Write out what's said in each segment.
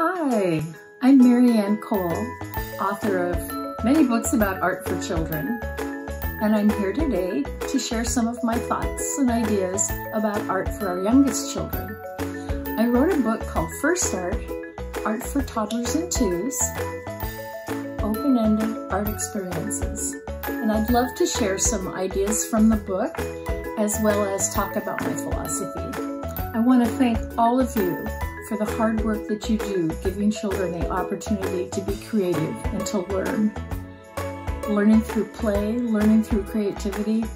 Hi, I'm MaryAnn Kohl, author of many books about art for children, and I'm here today to share some of my thoughts and ideas about art for our youngest children. I wrote a book called First Art, Art for Toddlers and Twos, Open-Ended Art Experiences. And I'd love to share some ideas from the book, as well as talk about my philosophy. I want to thank all of you for the hard work that you do giving children the opportunity to be creative and to learn. Learning through play, learning through creativity.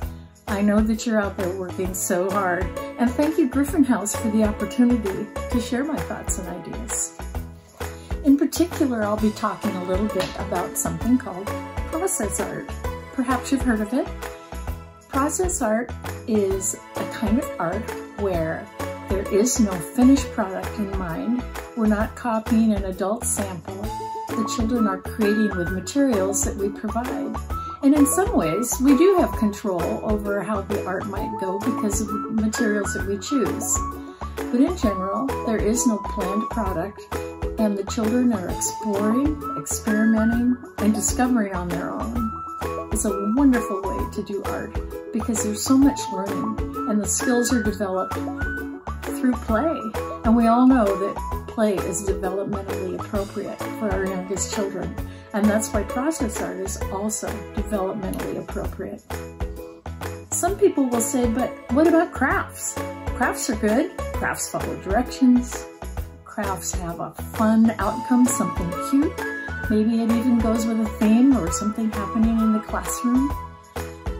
I know that you're out there working so hard. And thank you Gryphon House for the opportunity to share my thoughts and ideas. In particular, I'll be talking a little bit about something called process art. Perhaps you've heard of it. Process art is a kind of art where there is no finished product in mind. We're not copying an adult sample. The children are creating with materials that we provide. And in some ways, we do have control over how the art might go because of materials that we choose. But in general, there is no planned product and the children are exploring, experimenting, and discovering on their own. It's a wonderful way to do art because there's so much learning and the skills are developed through play. And we all know that play is developmentally appropriate for our youngest children. And that's why process art is also developmentally appropriate. Some people will say, but what about crafts? Crafts are good. Crafts follow directions. Crafts have a fun outcome, something cute. Maybe it even goes with a theme or something happening in the classroom.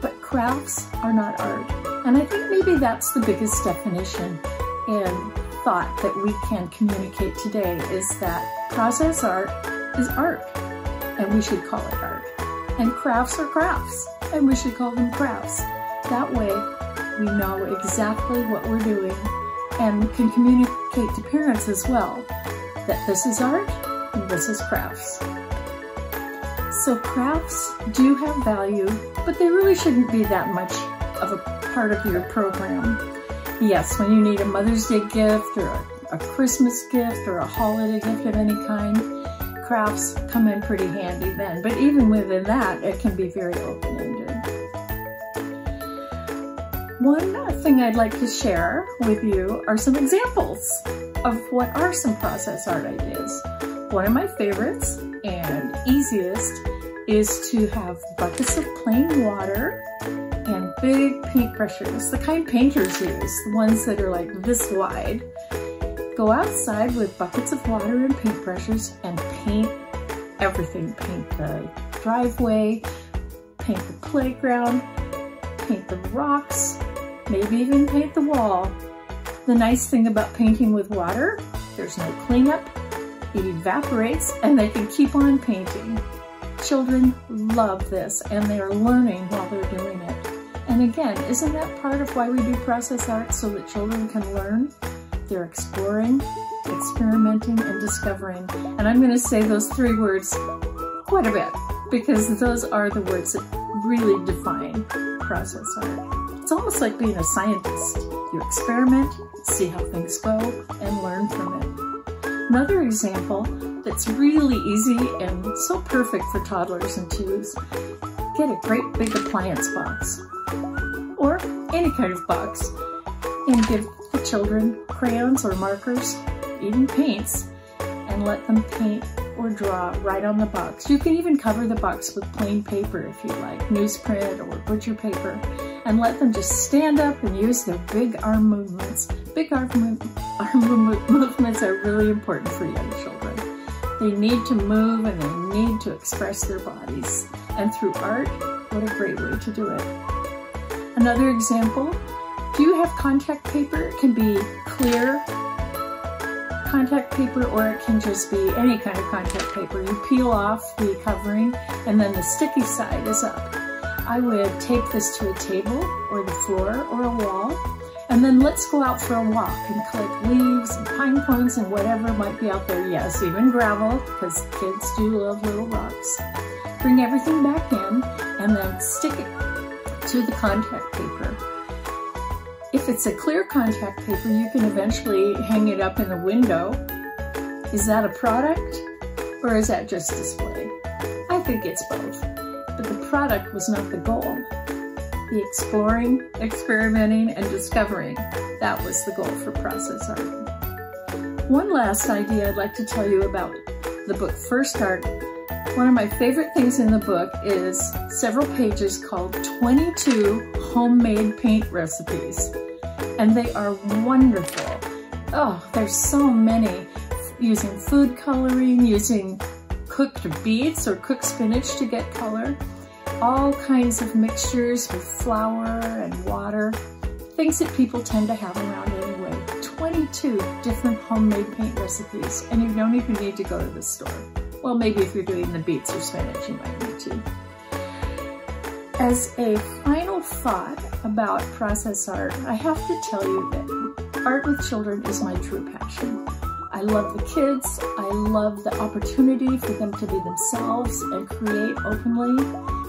But crafts are not art. And I think maybe that's the biggest definition and thought that we can communicate today is that process art is art and we should call it art. And crafts are crafts and we should call them crafts. That way we know exactly what we're doing and can communicate to parents as well that this is art and this is crafts. So crafts do have value, but they really shouldn't be that much of a part of your program. Yes, when you need a Mother's Day gift or a, a Christmas gift or a holiday gift of any kind, crafts come in pretty handy then. But even within that, it can be very open-ended. One thing I'd like to share with you are some examples of what are some process art ideas. One of my favorites and easiest is to have buckets of plain water big paintbrushes, the kind painters use, the ones that are like this wide. Go outside with buckets of water and paintbrushes and paint everything. Paint the driveway, paint the playground, paint the rocks, maybe even paint the wall. The nice thing about painting with water, there's no cleanup, it evaporates, and they can keep on painting. Children love this, and they are learning while they're doing it. And again, isn't that part of why we do process art so that children can learn? They're exploring, experimenting, and discovering. And I'm going to say those three words quite a bit because those are the words that really define process art. It's almost like being a scientist. You experiment, see how things go, and learn from it. Another example that's really easy and so perfect for toddlers and twos, get a great big appliance box or any kind of box and give the children crayons or markers, even paints, and let them paint or draw right on the box. You can even cover the box with plain paper if you like, newsprint or butcher paper, and let them just stand up and use their big arm movements. Big arm, arm movements are really important for young children. They need to move and they need to express their bodies. And through art, what a great way to do it. Another example, do you have contact paper? It can be clear contact paper or it can just be any kind of contact paper. You peel off the covering and then the sticky side is up. I would tape this to a table or the floor or a wall and then let's go out for a walk and collect leaves and pine cones and whatever might be out there. Yes, even gravel because kids do love little rocks. Bring everything back in and then stick it to the contact paper. If it's a clear contact paper, you can eventually hang it up in the window Is that a product or is that just display? I think it's both, but the product was not the goal. The exploring, experimenting, and discovering, that was the goal for process art. One last idea I'd like to tell you about the book First Art. One of my favorite things in the book is several pages called 22 Homemade Paint Recipes. And they are wonderful. Oh, there's so many using food coloring, using cooked beets or cooked spinach to get color, all kinds of mixtures with flour and water, things that people tend to have around anyway. 22 different homemade paint recipes, and you don't even need to go to the store. Well, maybe if you're doing the beets or spinach, you might need to. As a final thought about process art, I have to tell you that art with children is my true passion. I love the kids. I love the opportunity for them to be themselves and create openly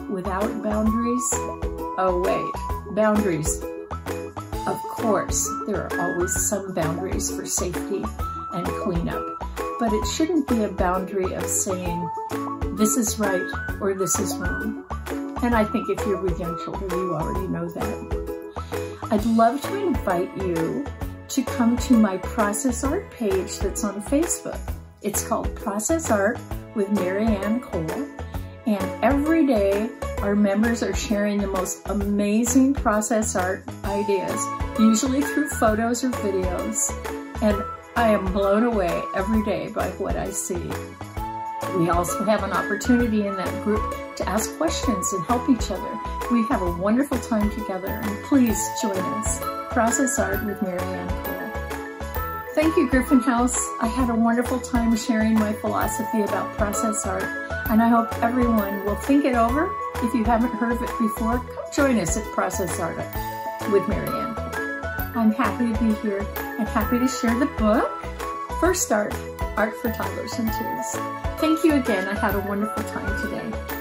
without boundaries. Oh wait, boundaries. Of course, there are always some boundaries for safety and cleanup, but it shouldn't be a boundary of saying this is right or this is wrong. And I think if you're with young children, you already know that. I'd love to invite you to come to my Process Art page that's on Facebook. It's called Process Art with MaryAnn Kohl. And every day, our members are sharing the most amazing process art ideas, usually through photos or videos. I am blown away every day by what I see. We also have an opportunity in that group to ask questions and help each other. We have a wonderful time together and please join us. Process Art with MaryAnn Kohl. Thank you, Gryphon House. I had a wonderful time sharing my philosophy about process art, and I hope everyone will think it over. If you haven't heard of it before, come join us at Process Art with MaryAnn. I'm happy to be here and happy to share the book, First Art, Art for Toddlers and Twos. Thank you again. I had a wonderful time today.